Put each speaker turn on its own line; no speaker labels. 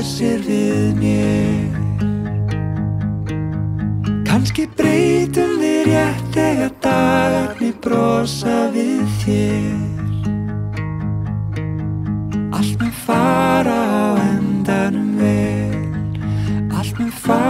blæsir við mér. Kanski breytum við rétt eða dagarni brosa við þér. Allt með fara á endanum vel. Allt með fara